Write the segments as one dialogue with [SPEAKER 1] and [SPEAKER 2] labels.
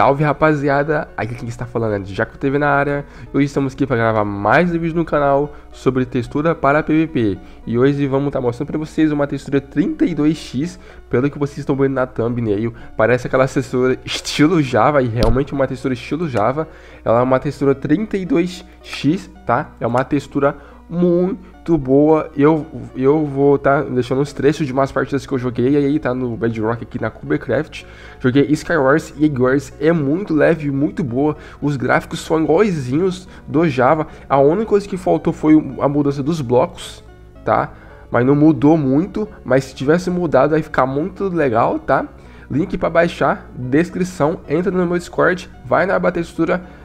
[SPEAKER 1] Salve rapaziada, aqui quem está falando é de Jaco TV na área. Hoje estamos aqui para gravar mais um vídeo no canal sobre textura para PVP E hoje vamos estar tá mostrando para vocês uma textura 32x Pelo que vocês estão vendo na thumbnail. Parece aquela textura estilo Java e realmente uma textura estilo Java. Ela é uma textura 32x, tá? É uma textura muito boa. Eu, eu vou estar tá deixando os trechos de umas partidas que eu joguei. Aí tá no Bedrock aqui na Kubercraft. Joguei Skywars e Egg Wars. É muito leve, muito boa. Os gráficos são iguaizinhos do Java. A única coisa que faltou foi a mudança dos blocos, tá? Mas não mudou muito. Mas se tivesse mudado, vai ficar muito legal, tá? Link para baixar, descrição. Entra no meu Discord, vai na aba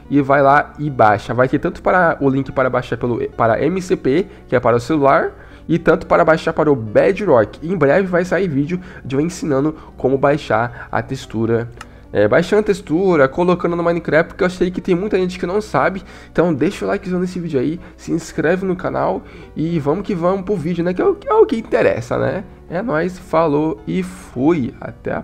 [SPEAKER 1] e vai lá e baixa. Vai ter tanto para o link para baixar pelo para MCP, que é para o celular, e tanto para baixar para o Bedrock. Em breve vai sair vídeo de eu ensinando como baixar a textura. É, baixando a textura, colocando no Minecraft, porque eu sei que tem muita gente que não sabe. Então deixa o likezão nesse vídeo aí, se inscreve no canal e vamos que vamos pro vídeo, né? Que é o que, é o que interessa, né? É nóis, falou e fui. Até a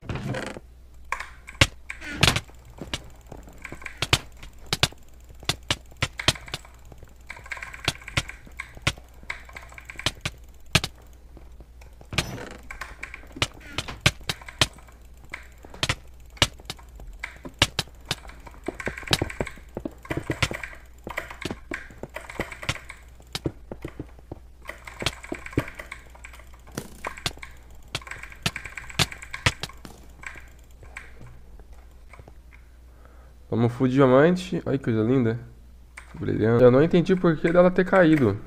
[SPEAKER 1] Vamos full diamante. Olha que coisa linda. Brilhando. Eu não entendi por que dela ter caído.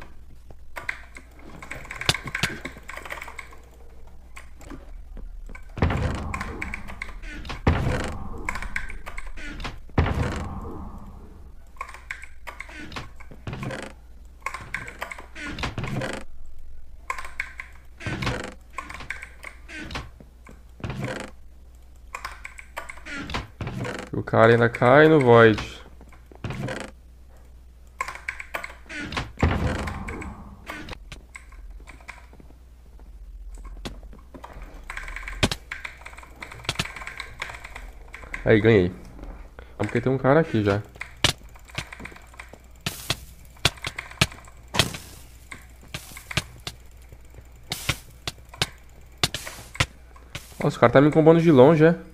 [SPEAKER 1] Cara ainda cai no Void. Aí, ganhei. Ah, porque tem um cara aqui já. Nossa, o cara tá me combando de longe, é?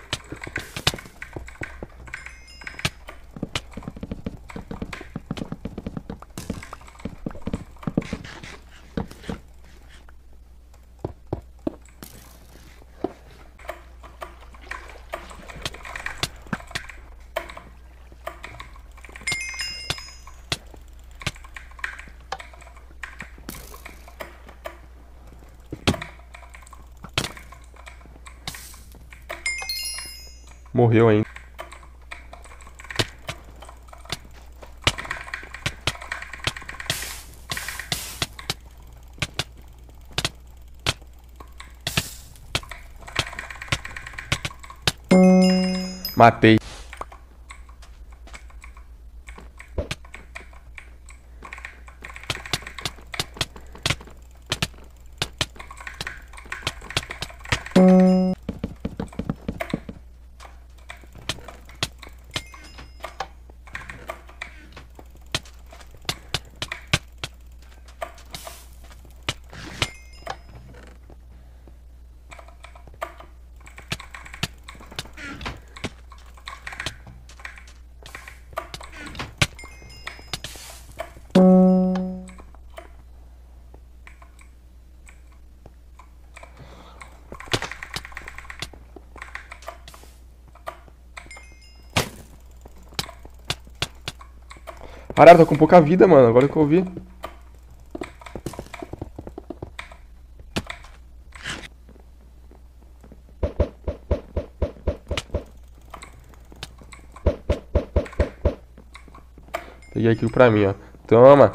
[SPEAKER 1] Morreu ainda. Matei. Caralho, tô com pouca vida, mano. Agora que eu vi. Peguei aquilo pra mim, ó. Toma.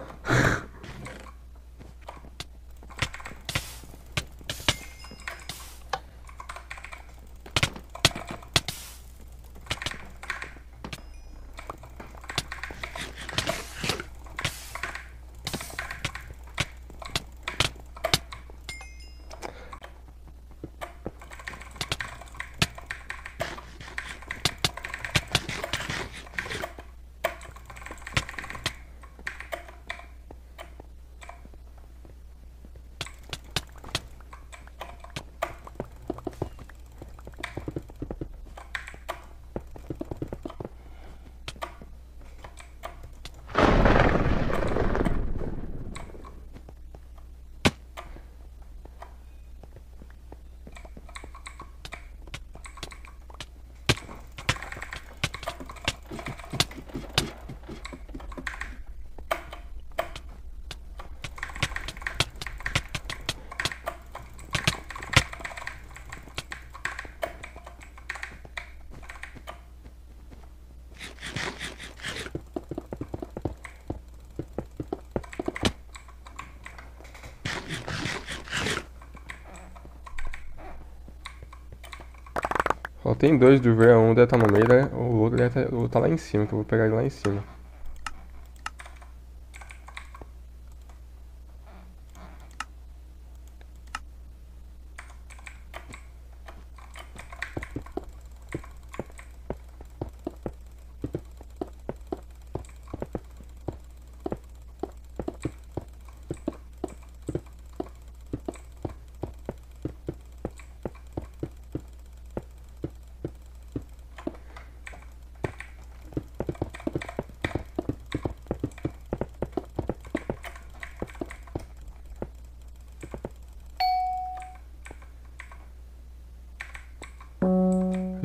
[SPEAKER 1] Ó, tem dois do V, um deve estar no meio, né? O outro deve estar tá lá em cima, que eu vou pegar ele lá em cima.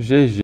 [SPEAKER 1] GG.